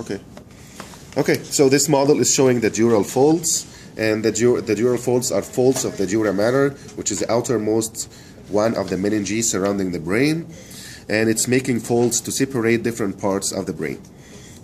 Okay. Okay, so this model is showing the dural folds, and the, the dural folds are folds of the dura mater, which is the outermost one of the meninges surrounding the brain, and it's making folds to separate different parts of the brain.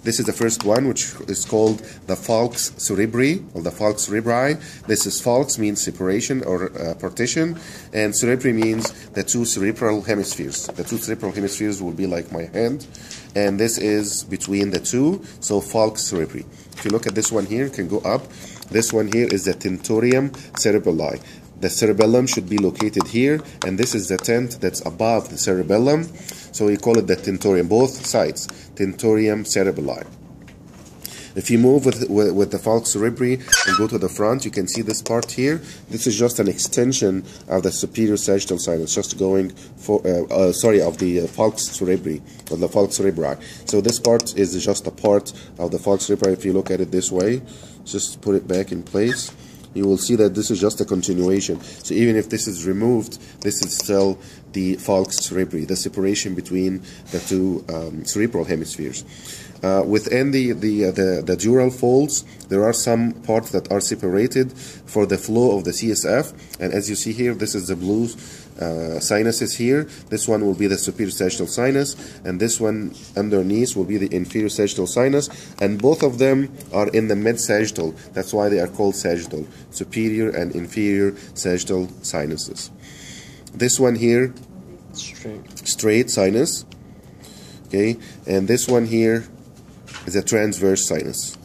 This is the first one, which is called the falx cerebri, or the falx cerebri. This is falx means separation or uh, partition, and cerebri means the two cerebral hemispheres. The two cerebral hemispheres will be like my hand, and this is between the two, so falx cerebri. If you look at this one here, can go up. This one here is the tentorium cerebelli. The cerebellum should be located here, and this is the tent that's above the cerebellum. So we call it the tentorium, both sides, tentorium cerebelli. If you move with, with, with, the falx cerebri and go to the front, you can see this part here. This is just an extension of the superior sagittal sinus, just going for, uh, uh, sorry, of the uh, falx cerebri, of the falx cerebri. So this part is just a part of the falx cerebri. If you look at it this way, just put it back in place you will see that this is just a continuation. So even if this is removed, this is still the falx cerebri, the separation between the two um, cerebral hemispheres. Uh, within the, the, uh, the, the dural folds, there are some parts that are separated for the flow of the CSF. And as you see here, this is the blue uh, sinuses here. This one will be the superior sagittal sinus, and this one underneath will be the inferior sagittal sinus. And both of them are in the mid sagittal. That's why they are called sagittal, superior and inferior sagittal sinuses. This one here, straight, straight sinus. Okay, and this one here is a transverse sinus.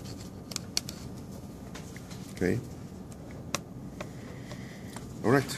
Okay. All right.